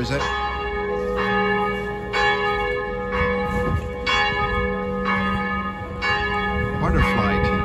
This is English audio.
is it? Butterfly